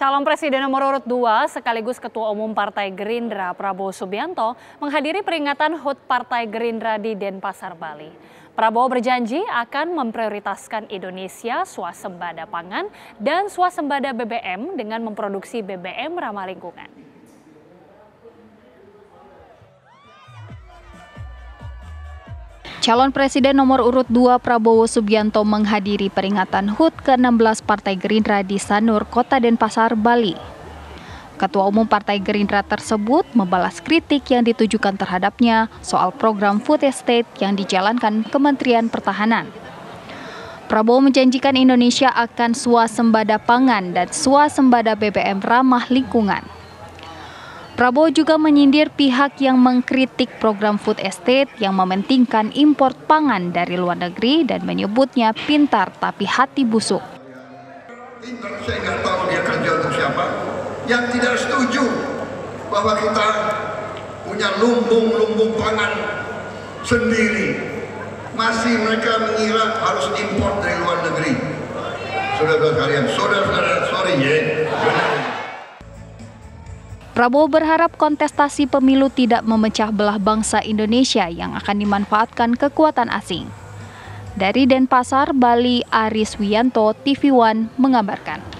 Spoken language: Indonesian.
Calon Presiden nomor urut 2 sekaligus Ketua Umum Partai Gerindra Prabowo Subianto menghadiri peringatan HUT Partai Gerindra di Denpasar, Bali. Prabowo berjanji akan memprioritaskan Indonesia swasembada pangan dan swasembada BBM dengan memproduksi BBM ramah lingkungan. Calon Presiden nomor urut 2 Prabowo Subianto menghadiri peringatan HUT ke-16 Partai Gerindra di Sanur, Kota Denpasar, Bali. Ketua Umum Partai Gerindra tersebut membalas kritik yang ditujukan terhadapnya soal program food estate yang dijalankan Kementerian Pertahanan. Prabowo menjanjikan Indonesia akan swasembada pangan dan swasembada BBM ramah lingkungan. Prabowo juga menyindir pihak yang mengkritik program food estate yang mementingkan impor pangan dari luar negeri dan menyebutnya pintar tapi hati busuk. Pintar, saya nggak tahu dia kerja untuk siapa. Yang tidak setuju bahwa kita punya lumbung-lumbung pangan sendiri. Masih mereka mengira harus impor dari luar negeri. Saudara-saudara kalian, saudara-saudara, sorry ya. Benar. Prabowo berharap kontestasi pemilu tidak memecah belah bangsa Indonesia yang akan dimanfaatkan kekuatan asing. Dari Denpasar, Bali, Aris Wiyanto, TV One mengabarkan.